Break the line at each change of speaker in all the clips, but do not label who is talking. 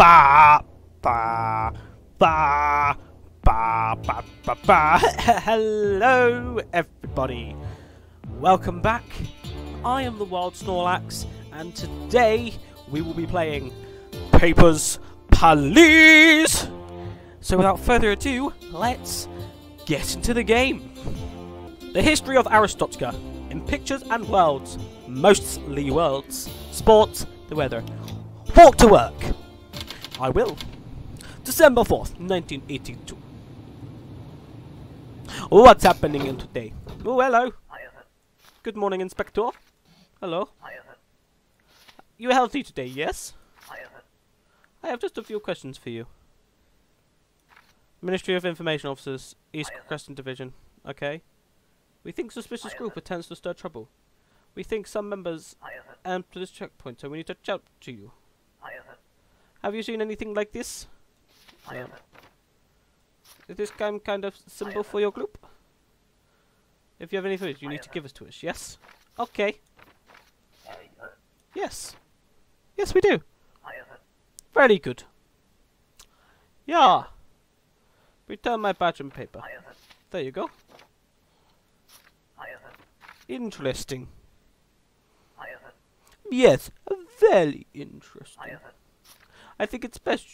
Ba ba ba ba ba ba ba. Hello, everybody. Welcome back. I am the Wild Snorlax, and today we will be playing Papers, Please. So, without further ado, let's get into the game. The history of Arstotzka in pictures and worlds, mostly worlds, sports, the weather. Walk to work. I will. December 4th, 1982. What's happening in today? Oh, hello. Good morning, Inspector. Hello. You healthy today, yes? I have just a few questions for you. Ministry of Information Officers, East Crescent Division. Okay. We think suspicious group attempts to stir trouble. We think some members enter this checkpoint, so we need to chat to you. Have you seen anything like this? Um, is this game kind of symbol for your group? If you have any footage, you need to give us to us, yes? Okay. Yes. Yes, we do. Very good. Yeah. Return my badge and paper. There you go. Interesting. Yes, very interesting. I think it's best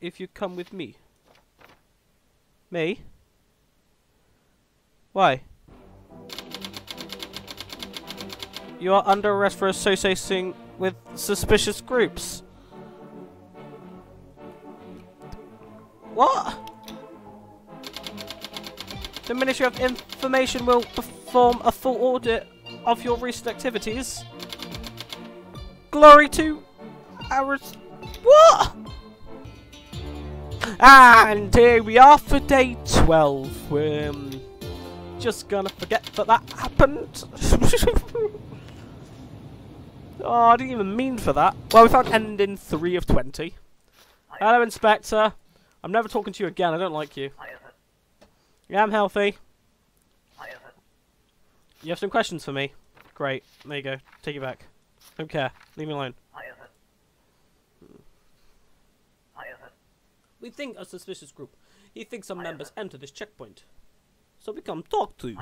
if you come with me. Me? Why? You are under arrest for associating with suspicious groups. What? The Ministry of Information will perform a full audit of your recent activities. Glory to our... What? And here we are for day 12. We're um, just gonna forget that that happened. oh, I didn't even mean for that. Well, we found ending 3 of 20. Hello, Inspector. I'm never talking to you again. I don't like you. Yeah, I'm healthy. You have some questions for me? Great. There you go. Take it back. Don't care. Leave me alone. We think a suspicious group. He thinks some members enter this checkpoint. So we come talk to you.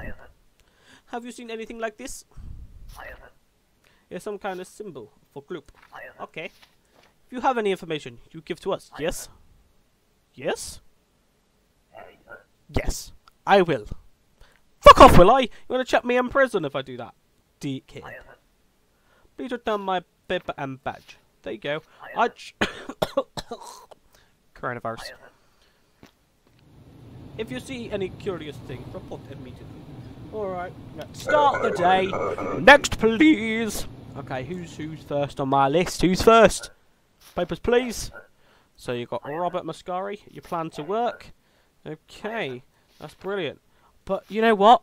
Have you seen anything like this? It's some kind of symbol for group. Okay. If you have any information, you give to us, yes? Yes? Yes. I will. Fuck off, will I? You wanna chuck me in prison if I do that? D kid. Please return my paper and badge. There you go. I ch- Coronavirus. If you see any curious thing, report immediately. Alright, start the day. Next, please. Okay, who's who's first on my list? Who's first? Papers, please. So you've got Robert Mascari. You plan to work. Okay, that's brilliant. But you know what,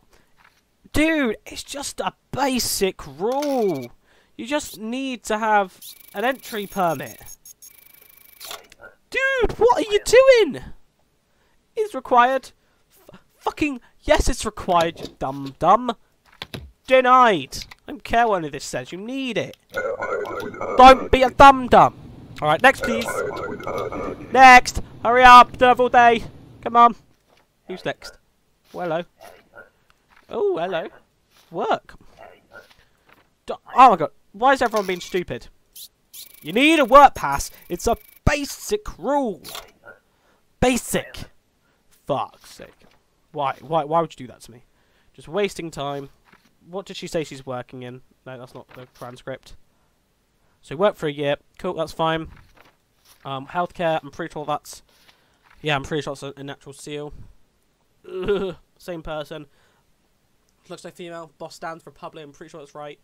dude? It's just a basic rule. You just need to have an entry permit. Dude, what are you doing? It's required. F fucking yes, it's required. You dumb dumb. Denied. I don't care what any of this says. You need it. Don't be a dum dum. All right, next please. Next. Hurry up. Devil day. Come on. Who's next? Oh, hello. Oh, hello. Work. Oh my god. Why is everyone being stupid? You need a work pass. It's a basic rule. Basic. Fuck's sake. Why? Why? Why would you do that to me? Just wasting time. What did she say she's working in? No, that's not the transcript. So work for a year. Cool, that's fine. Um, healthcare. I'm pretty sure that's. Yeah, I'm pretty sure it's a, a natural seal. Same person. Looks like female. Boss stands for public. I'm pretty sure that's right.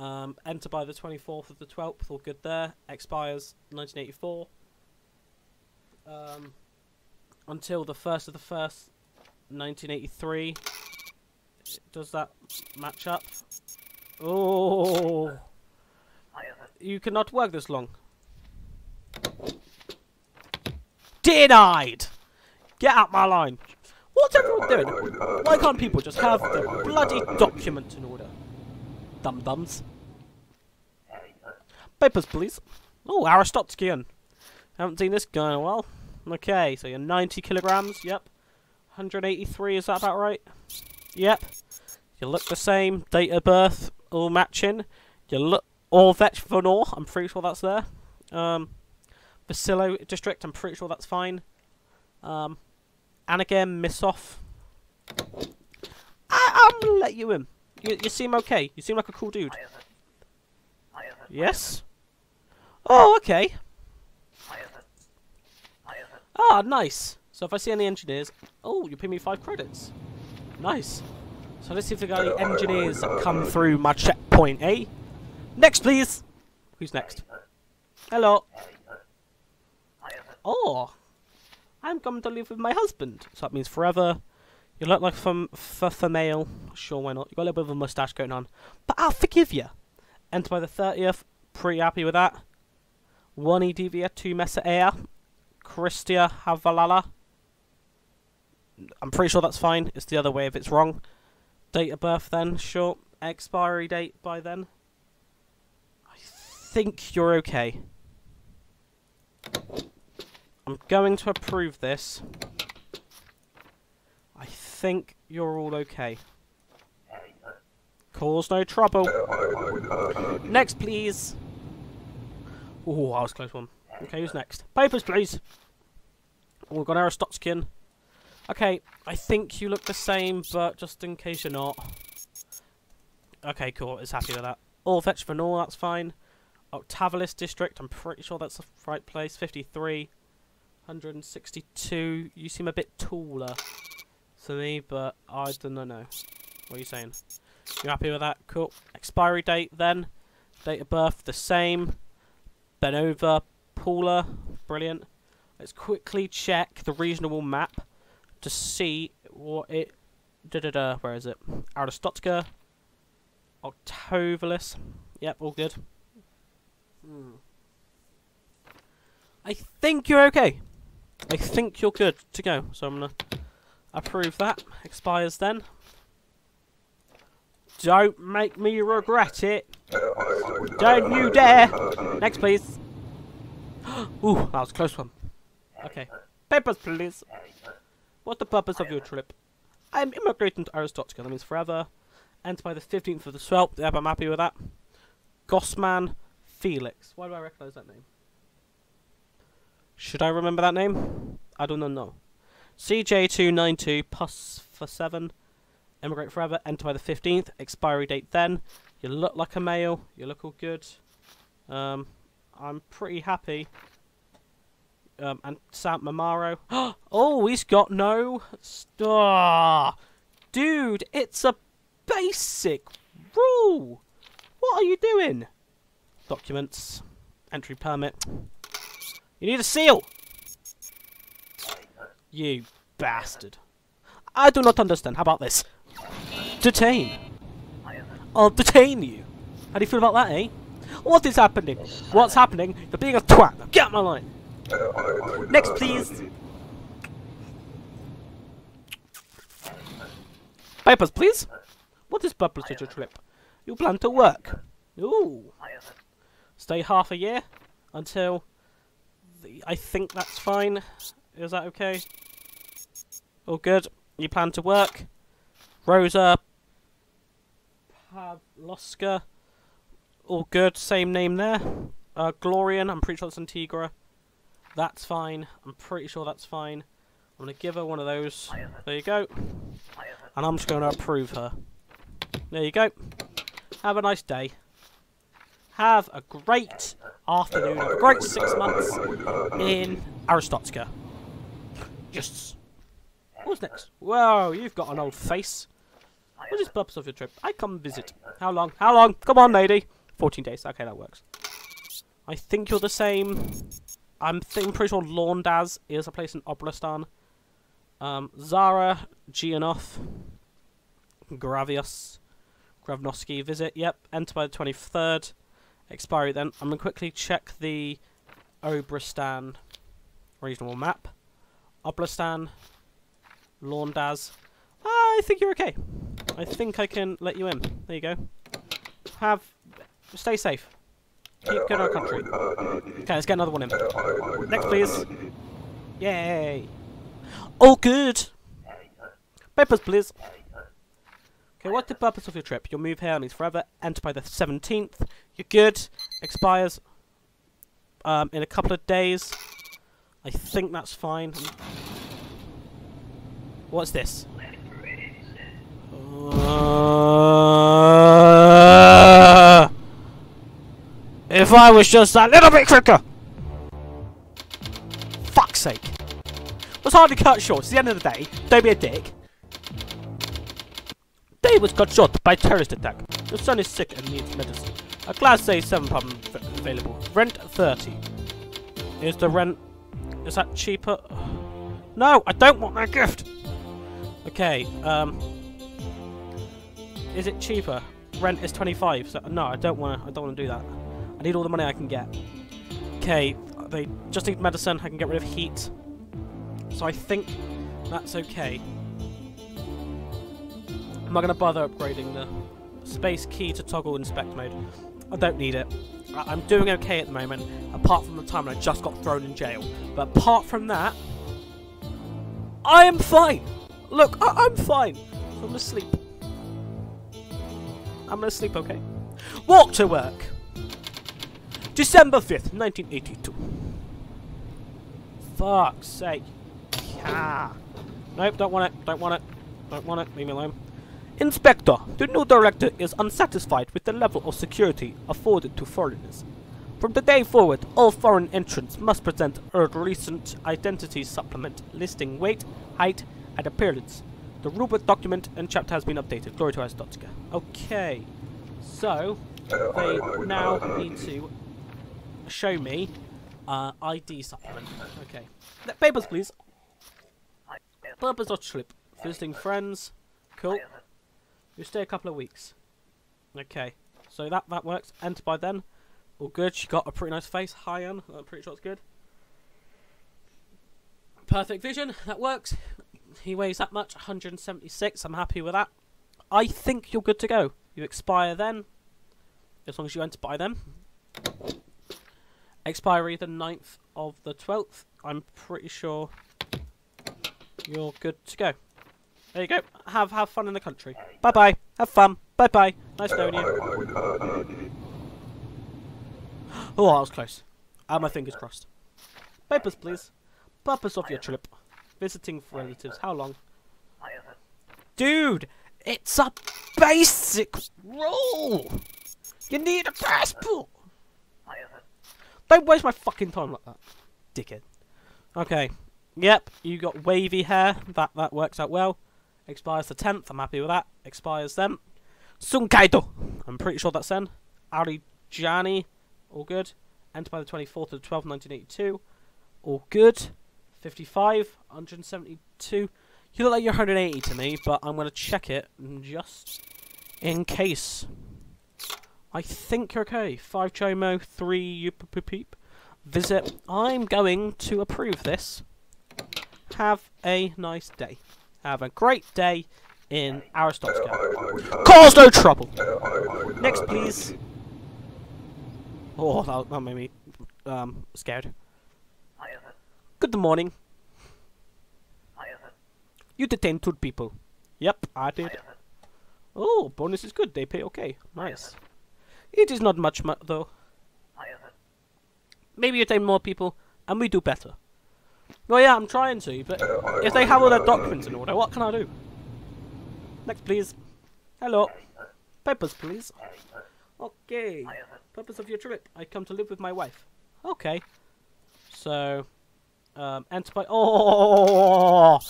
Um, enter by the 24th of the 12th. All good there. Expires 1984. Um, until the 1st of the 1st, 1983. Does that match up? Oh. You cannot work this long. Denied! Get out my line. What's everyone doing? Why can't people just have the bloody document in order? Dum dums. Papers, please. Oh, Aristotelian. Haven't seen this guy in a while. Okay, so you're 90 kilograms. Yep. 183. Is that about right? Yep. You look the same. Date of birth all matching. You look all Vetch Venor. I'm pretty sure that's there. Um, Vescillo district. I'm pretty sure that's fine. Um, and again, Missoff. I, I'm gonna let you in. You, you seem okay. You seem like a cool dude. Yes. Oh, okay. Ah, nice. So if I see any engineers, oh, you pay me five credits. Nice. So let's see if the guy engineers that come through my checkpoint, eh? Next, please. Who's next? Hello. Oh, I'm coming to live with my husband. So that means forever. You look like from for male. Sure, why not? You got a little bit of a mustache going on, but I'll forgive you. Enter by the thirtieth. Pretty happy with that. One EDV, two Mesa Air. Christia Havalala. I'm pretty sure that's fine. It's the other way if it's wrong. Date of birth then, sure. Expiry date by then. I think you're okay. I'm going to approve this. I think you're all okay. Cause no trouble. Next, please. Oh, I was close one. Okay, who's next? Papers, please. Oh, we've got Arstotzkan. Okay, I think you look the same, but just in case you're not. Okay, cool. It's happy with that. All fetch for Nor, that's fine. Octovalis district, I'm pretty sure that's the right place. 53. 162. You seem a bit taller to me, but I don't know. What are you saying? You happy with that? Cool. Expiry date then. Date of birth the same. Benova, Paula, brilliant. Let's quickly check the reasonable map to see what it. Da da da. Where is it? Arstotzka. Octovalis. Yep, all good. Hmm. I think you're okay. I think you're good to go. So I'm gonna approve that. Expires then. Don't make me regret it. Don't you dare. Next, please. Ooh, that was close one. Okay. Papers, please. What's the purpose of your trip? I'm immigrating to Arstotzka. That means forever. Enter by the 15th of the 12th. Yep, I'm happy with that. Gossman Felix. Why do I recognise that name? Should I remember that name? I don't know. CJ292 plus for 7. Immigrate forever. Enter by the 15th. Expiry date then. You look like a male. You look all good. Um, I'm pretty happy. Um, and Sam Mamaro. oh, he's got no star. Dude, it's a basic rule. What are you doing? Documents. Entry permit. You need a seal. You bastard. I do not understand. How about this? Detain. I'll detain you. How do you feel about that, eh? What is happening? What's happening? You're being a twat. Get out my line. Next, please. Papers, please. What is purpose of your trip? You plan to work. Ooh. Stay half a year until the, I think that's fine. Is that okay? All good. You plan to work. Rosa Pavloska. All good. Same name there. Uh, Glorian. I'm pretty sure it's Antegria. That's fine. I'm pretty sure that's fine. I'm going to give her one of those. There you go. And I'm just going to approve her. There you go. Have a nice day. Have a great afternoon. Have a great six months in Arstotzka. Just. What's next? Whoa, you've got an old face. What is the purpose of your trip? I come visit. How long? How long? Come on, lady. 14 days. Okay, that works. I think you're the same. I'm, I'm pretty sure Lorndaz is a place in Obristan. Um, Zara, Gianov, Gravius, Gravnovsky visit. Yep, enter by the 23rd. Expiry then. I'm going to quickly check the Obristan regional map. Obristan, Lorndaz. I think you're okay. I think I can let you in. There you go. Have... Stay safe. Keep good our country. Okay, let's get another one in. Next, please. Yay. All good. Papers, please. Okay, what's the purpose of your trip? You'll move here means forever. Enter by the 17th. You're good. Expires um, in a couple of days. I think that's fine. What's this? Uh, if I was just a little bit quicker! Fuck's sake. Was hardly cut short. It's the end of the day. Don't be a dick. Day was cut short by terrorist attack. Your son is sick and needs medicine. A class A 7 problem available. Rent 30. Is the rent... Is that cheaper? No, I don't want that gift! Okay, um... Is it cheaper? Rent is 25, so no, I don't want to. I don't want to do that. I need all the money I can get. Okay, they just need medicine. I can get rid of heat, so I think that's okay. I'm not going to bother upgrading the space key to toggle inspect mode. I don't need it. I'm doing okay at the moment, apart from the time when I just got thrown in jail. But apart from that, I am fine. Look, I am fine. I'm asleep. I'm gonna sleep, okay? Walk to work. December 5th, 1982. Fuck's sake. Ah. Nope, don't want it, don't want it, don't want it, leave me alone. Inspector, the new director is unsatisfied with the level of security afforded to foreigners. From today forward, all foreign entrants must present a recent identity supplement listing weight, height, and appearance. The rulebook document and chapter has been updated. Glory to Arstotzka. Okay. So, they now need to show me uh, ID supplement. Okay. Papers, please. Purpose of trip. Visiting friends. Cool. You stay a couple of weeks. Okay. So that, that works. Enter by then. All good. She got a pretty nice face. High on. I'm pretty sure it's good. Perfect vision. That works. He weighs that much, 176. I'm happy with that. I think you're good to go. You expire then, as long as you enter by them. Expiry the 9th of the 12th. I'm pretty sure you're good to go. There you go. Have have fun in the country. Bye bye. Have fun. Bye bye. Nice knowing you. Oh, that was close. I have my fingers crossed. Papers, please. Purpose of your trip. Visiting relatives. How long? Dude, it's a basic rule. You need a passport. Don't waste my fucking time like that, dickhead. Okay. Yep, you got wavy hair. That that works out well. Expires the 10th. I'm happy with that. Expires then. Tsunkeido. I'm pretty sure that's then. Arijani. All good. Enter by the 24th of the 12th, 1982. All good. 55, 172. You look like you're 180 to me, but I'm going to check it just in case. I think you're okay. 5 Chomo, 3 Peep. Visit. I'm going to approve this. Have a nice day. Have a great day in Arstotzka. Cause no trouble! Next, please. Oh, that, that made me um, scared. Good morning. You detained two people. Yep, I did. Oh, bonus is good. They pay okay. Nice. It is not much, mu though. Maybe you take more people, and we do better. Well, yeah, I'm trying to, but if they have all their documents in order, what can I do? Next, please. Hello. Papers, please. Okay. Purpose of your trip. I come to live with my wife. Okay. So, um, enter by... Oh!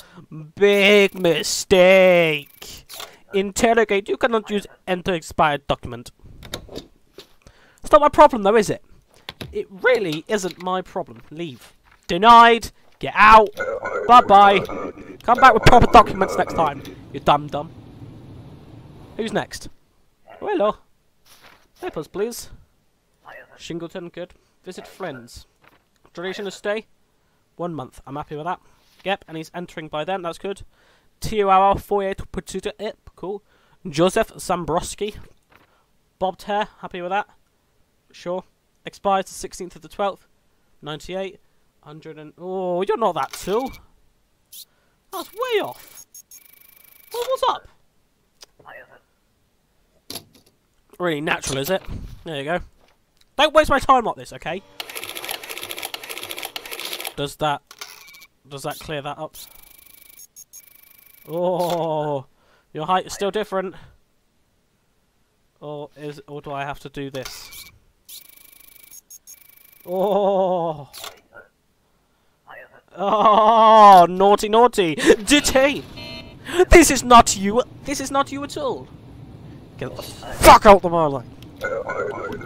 Big mistake! Interrogate. You cannot use enter expired document. It's not my problem though, is it? It really isn't my problem. Leave. Denied. Get out. Bye-bye. Come back with proper documents next time. You dumb dumb. Who's next? Oh, hello. Papers, please. Shingleton, good. Visit friends. Duration of stay? One month. I'm happy with that. Yep, and he's entering by then. That's good. Tiawa Foyer Ip. Cool. Joseph Zambrowski. Bobbed hair. Happy with that. Sure. Expires the 16th of the 12th. 98. 100 and... Oh, you're not that too. That's way off. Well, what's up? Really natural, is it? There you go. Don't waste my time like this, okay? Does that... Does that clear that up? Oh, your height is still different. Or is or do I have to do this? Oh. Oh, naughty, naughty. Detain. This is not you. This is not you at all. Get the fuck out my line.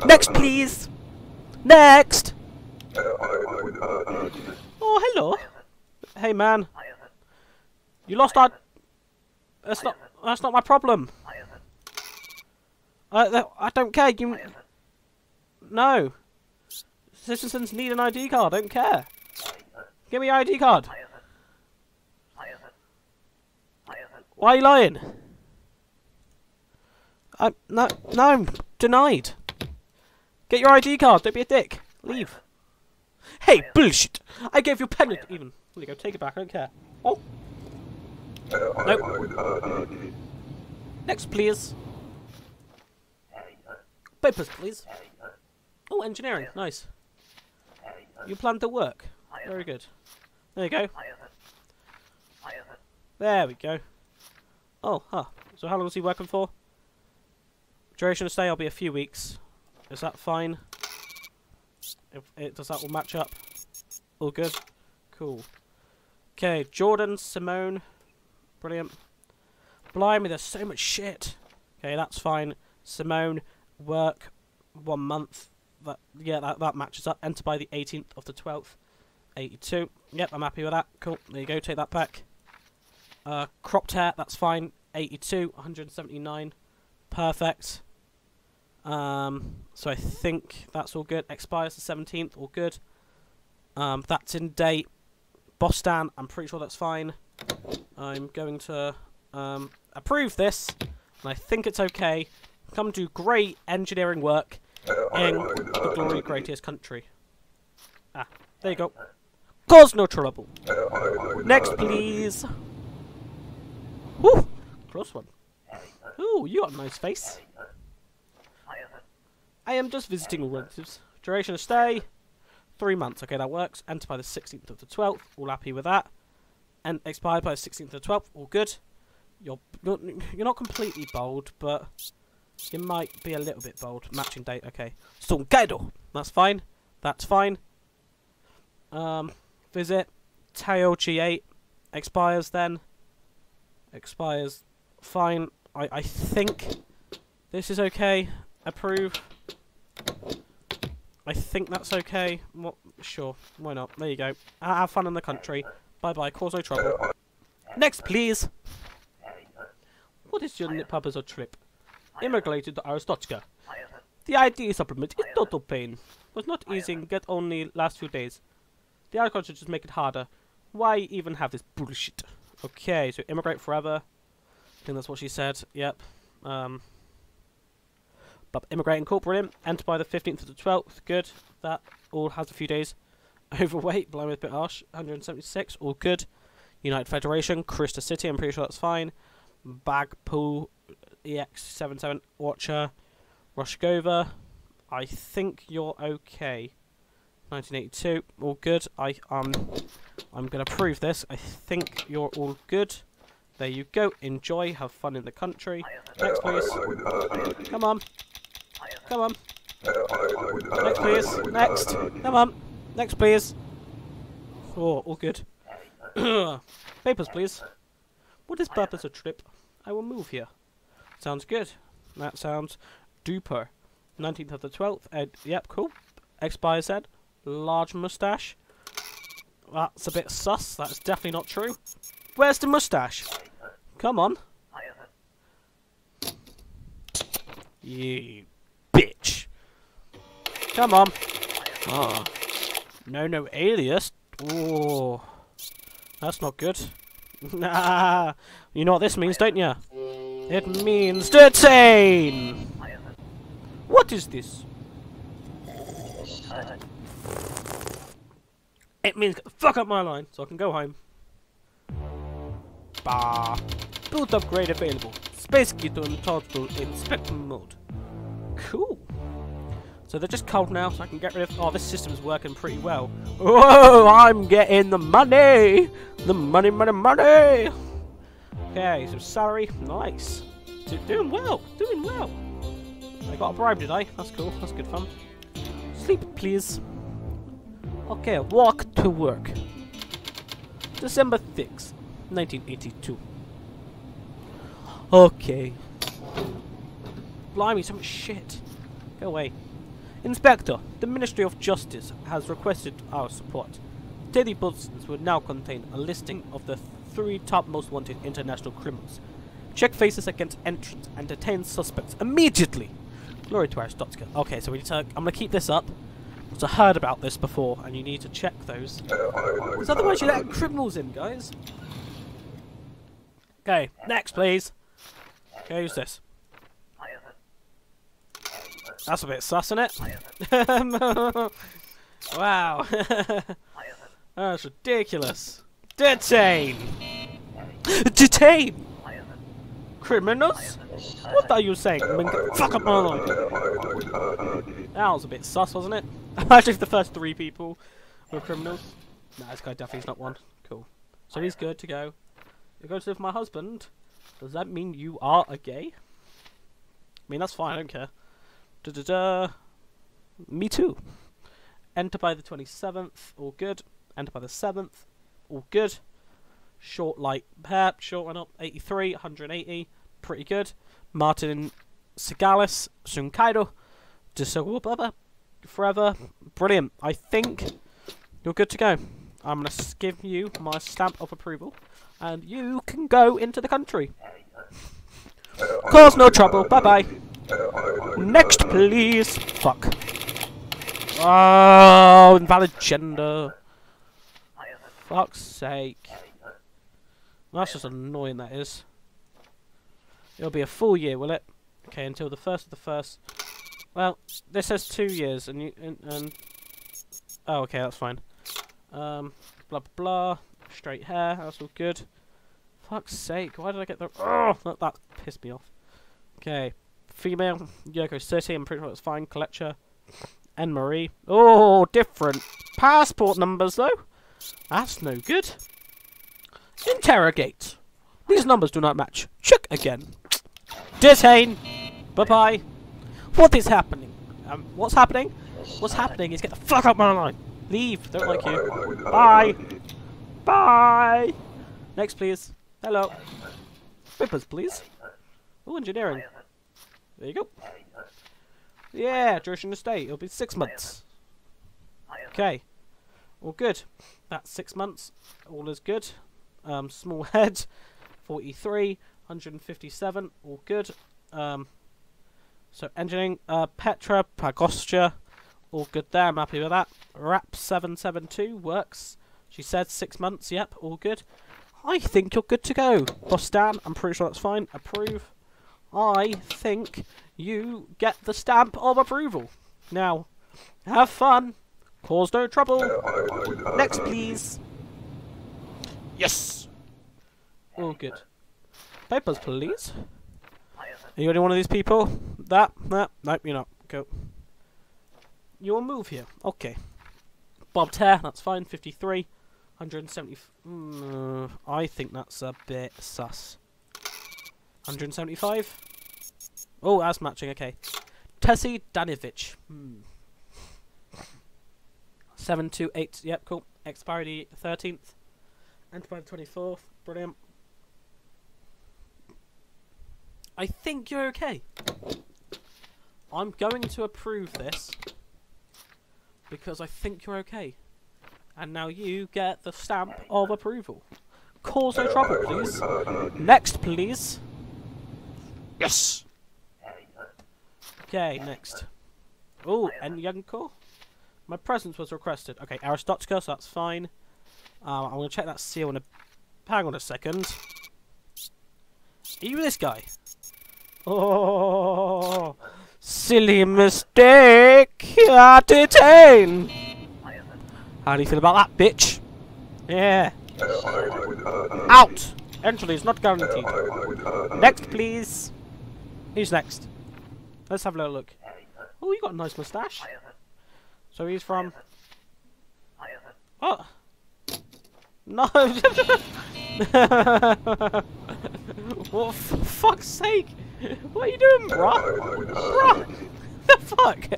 Next, please. Next. Oh, hello. Hey, man. You lost our. That's not. That's not my problem. I. I don't care. You. No. Citizens need an ID card. I don't care. Give me your ID card. Why are you lying? I no no I'm denied. Get your ID card. Don't be a dick. Leave. Hey, bullshit! I gave you a pen. Even. There you go. Take it back. I don't care. Oh. Nope. Next, please. Papers, please. Oh, engineering. Nice. You plan to work. Very good. There you go. There we go. Oh, huh. So how long is he working for? Duration of stay, I'll be a few weeks. Is that fine? If it, does that all match up? All good? Cool. Okay, Jordan, Simone. Brilliant. Blimey, there's so much shit. Okay, that's fine. Simone, work, one month. That Yeah, that, that matches up. Enter by the 18th of the 12th. 82. Yep, I'm happy with that. Cool. There you go. Take that back. Uh, cropped hair. That's fine. 82. 179. Perfect. Um, so I think that's all good. Expires the 17th. All good. Um, that's in date. Bostan. I'm pretty sure that's fine. I'm going to um, approve this. And I think it's okay. Come do great engineering work in the glory greatest country. Ah, there you go. Cause no trouble. Next, please. Woo! Close one. Ooh, you got a nice face. I am just visiting relatives. Duration of stay, three months. Okay, that works. Enter by the 16th of the 12th. All happy with that. And expired by the 16th of the 12th. All good. You're, you're, you're not completely bold, but you might be a little bit bold. Matching date, okay. Tsunkeido. That's fine. That's fine. Um, visit. Taochi 8. Expires then. Expires. Fine. I, I think this is okay. Approve. I think that's okay. Sure. Why not? There you go. Have fun in the country. Bye bye. Cause no trouble. Next, please. What is your purpose of trip? Immigrated to Arstotzka. The ID supplement is total pain. Was not easy get only last few days. The agriculture just make it harder. Why even have this bullshit? Okay, so immigrate forever. I think that's what she said. Yep. Um, but immigrating cool, brilliant. Enter by the 15th to the 12th. Good. That all has a few days. Overweight, a bit harsh. 176, all good. United Federation, Korista City, I'm pretty sure that's fine. Bagpool, EX77, Watcher, Roshkova. I think you're okay. 1982, all good. I um, I'm gonna prove this. I think you're all good. There you go. Enjoy. Have fun in the country. Next, please. Come on. Come on. Next, please. Next. Come on. Next, please. Oh, all good. Papers, please. What is purpose of trip? I will move here. Sounds good. That sounds duper. 19th of the 12th. Uh, yep, cool. Expires said. Large mustache. That's a bit sus. That's definitely not true. Where's the mustache? Come on. You bitch. Come on. Ah. No, no, alias. Oh. That's not good. Nah. You know what this means, don't you? It means detain! What is this? It means fuck up my line so I can go home. Bah. Build upgrade available. Space Kito and total inspection mode. Cool. So they're just cold now, so I can get rid of... Oh, this system's working pretty well. Whoa, I'm getting the money! The money, money, money! Okay, so salary, nice. Do doing well, doing well. I got a bribe, I? That's cool, that's good fun. Sleep, please. Okay, walk to work. December 6th, 1982. Okay. Blimey, so much shit. Go away. Inspector, the Ministry of Justice has requested our support. Daily bulletins will now contain a listing of the three top most wanted international criminals. Check faces against entrants and detain suspects immediately. Glory to Arstotzka. Okay, so we need to. I'm gonna keep this up. Because I heard about this before, and you need to check those. Because otherwise you're letting criminals in, guys. Okay, next please. Okay, who's this? That's a bit sus, isn't it? wow. That's ridiculous. Detain! Detain! Criminals? What are you saying? Fuck up my. That was a bit sus, wasn't it? Imagine if the first three people were criminals. Nah, this guy definitely is not one. Cool. So he's good to go. You're going to live with my husband? Does that mean you are a gay? I mean, that's fine, I don't care. Da da da. Me too. Enter by the 27th, all good. Enter by the 7th, all good. Short light pair, short one up, 83, 180, pretty good. Martin Segalis, Tsunkeido, Disawubaba, Forever, brilliant. I think you're good to go. I'm going to give you my stamp of approval, and you can go into the country. Cause no trouble, bye bye. Next, please. Fuck. Oh, invalid gender. Fuck's sake. That's just annoying, that is. It'll be a full year, will it? Okay, until the first of the first. Well, this says two years, and you and, and oh, okay, that's fine. Um, blah blah blah. Straight hair, that's all good. Fuck's sake, why did I get the? Oh, that, that pissed me off. Okay, female, Yurko City. I'm pretty sure it's fine. Collector, Anne Marie. Oh, different passport numbers though. That's no good. Interrogate. These numbers do not match. Check again. Detain. Bye bye. What is happening? Um, what's happening? What's happening is get the fuck up my line. Leave. Don't like you. Bye. Bye. Next, please. Hello. Whippers, please. Oh, engineering. There you go. Yeah, duration of stay. It'll be six months. Okay. All good. That's six months. All is good. Um, small head. 43. 157. All good. Um, so engineering. Uh, Petra. Pagostia. All good there. I'm happy with that. Rap 772 works. She said six months. Yep. All good. I think you're good to go. Bostan, I'm pretty sure that's fine. Approve. I think you get the stamp of approval. Now, have fun. Cause no trouble. Next, please. Yes. All good. Papers, please. Are you any one of these people? That? That? Nope, you're not. Go. You'll move here. Okay. Bobbed hair, that's fine. 53. 170. Mm, I think that's a bit sus. 175. Oh, that's matching. Okay. Tessie Danovich. Hmm. 728. Yep, cool. Expiry 13th. Enter the 24th. Brilliant. I think you're okay. I'm going to approve this because I think you're okay. And now you get the stamp of approval. Cause no trouble, please. Next, please. Yes! Okay, next. Oh, and Yanko? My presence was requested. Okay, Arstotzka, so that's fine. Uh, I'm going to check that seal in a... Hang on a second. Are you this guy? Oh, Silly mistake! Ah, detain! How do you feel about that, bitch? Yeah. Out! Entry is not guaranteed. Next, please. Who's next? Let's have a little look. Oh, you got a nice moustache. So he's from... What? No! what for fuck's sake? What are you doing, bruh? Bruh! the fuck?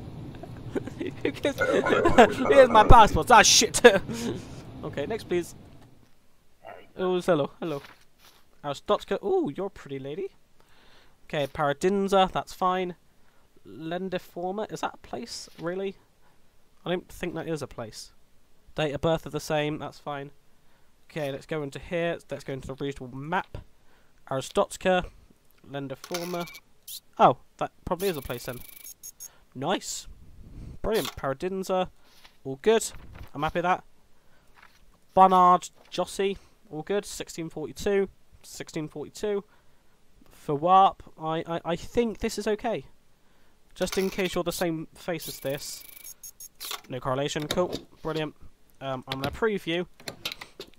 Here's my passport. Ah, shit. okay, next, please. Oh, hello, hello. Arstotzka. Oh, you're a pretty lady. Okay, Paradizna. That's fine. Lendiforma. Is that a place? Really? I don't think that is a place. Date of birth are the same. That's fine. Okay, let's go into here. Let's go into the regional map. Arstotzka. Lendiforma. Oh, that probably is a place then. Nice. Brilliant. Paradizna. All good. I'm happy with that. Barnard Jossie. All good. 1642. 1642. For Warp, I, I, I think this is okay. Just in case you're the same face as this. No correlation. Cool. Brilliant. Um, I'm going to prove you.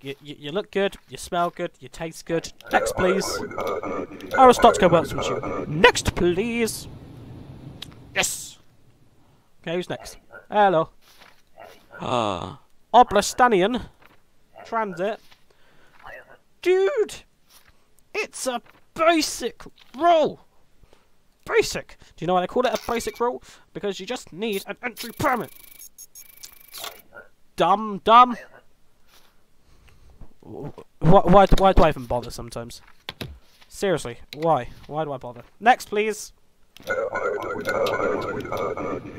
You, you. you look good, you smell good, you taste good. Next, please. Arstotzka works with you. Next, please. Yes! Okay, who's next? Hello. Ah. Oblastanian. Transit. Dude! It's a basic role! Basic! Do you know why they call it a basic role? Because you just need an entry permit. Dumb, dumb. Why, why, why do I even bother sometimes? Seriously, why? Why do I bother? Next, please!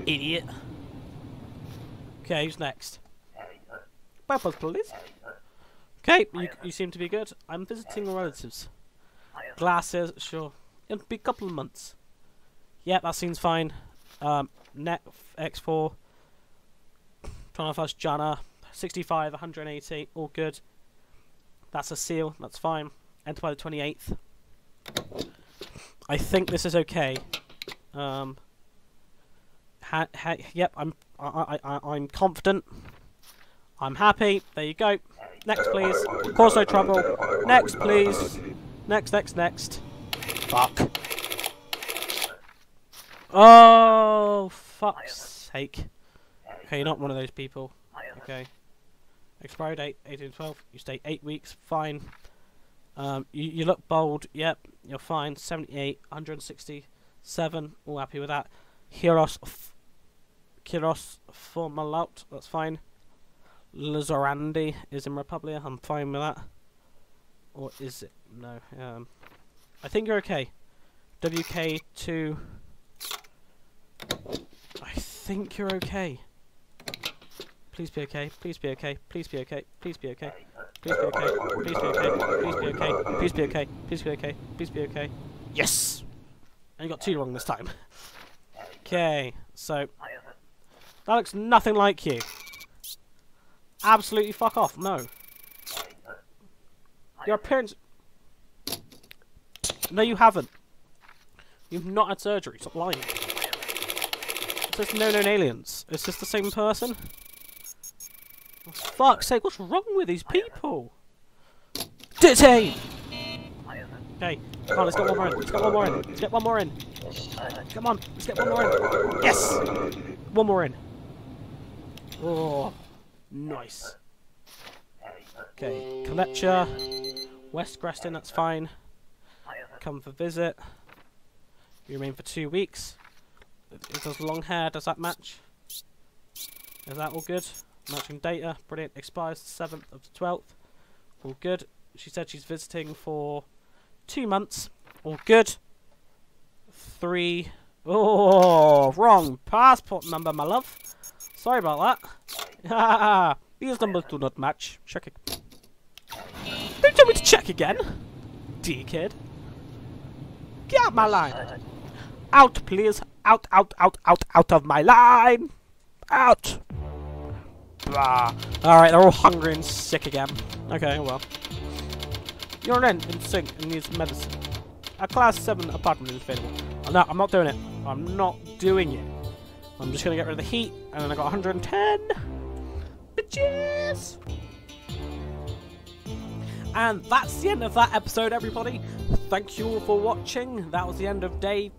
Idiot. Okay, who's next? Purpose, please. Okay, you, you seem to be good. I'm visiting relatives. Glasses, sure. It'll be a couple of months. Yeah, that seems fine. Um, net X4. 21st Jana. 65, 180, all good. That's a seal, that's fine. Enter by the 28th. I think this is okay. Um, ha, ha, yep, I'm I, I, I, am confident. I'm happy. There you go. Next, please. Cause no trouble. Next, please. Next, next, next. Fuck. Oh, fuck's sake. Okay, you're not one of those people. Okay. Expiry date, 1812. You stay 8 weeks. Fine. Um, you, you look bold. Yep, you're fine. 78, 167. All happy with that. Heros. Kiros Formalaut. That's fine. Lesrenadi is in Republia. I'm fine with that. Or is it? No. Um, I think you're okay. WK2. I think you're okay. Please be okay. Please be okay. Please be okay. Please be okay. Please be okay. Please be okay. Please be okay. Please be okay. Please be okay. Please be okay. Yes! And you got two wrong this time. Okay, so that looks nothing like you. Absolutely fuck off. No. Your parents... no, you haven't. You've not had surgery. Stop lying. It says no known aliens. Is this the same person? For fuck's sake, what's wrong with these people? Detain! Okay, come on, let's get one more in. Let's get one more in. Let's get one more in. Come on, let's get one more in. Yes! One more in. Oh, nice. Okay, Kolechia, West Grestin, that's fine come for visit. You remain for two weeks. It does long hair, does that match? Is that all good? Matching data, brilliant. Expires the 7th of the 12th. All good. She said she's visiting for two months. All good. Three. Oh, wrong passport number, my love. Sorry about that. These numbers do not match. Check it. Don't tell me to check again, D kid. Get out my line. Out, please. Out, out, out, out, out of my line. Out. Alright, they're all hungry and sick again. Okay, well. You're in, in sync and needs medicine. A class 7 apartment is available. Oh, no, I'm not doing it. I'm not doing it. I'm just to get rid of the heat, and then I got 110. Bitches! And that's the end of that episode, everybody. Thank you all for watching. That was the end of day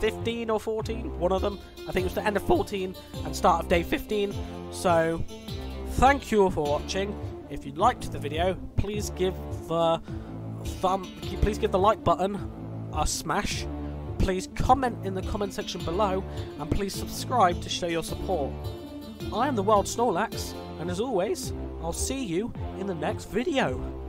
15 or 14, one of them. I think it was the end of 14 and start of day 15. So, thank you all for watching. If you liked the video, please give the thumb, please give the like button a smash. Please comment in the comment section below, and please subscribe to show your support. I am the Wild Snorlax, and as always, I'll see you in the next video.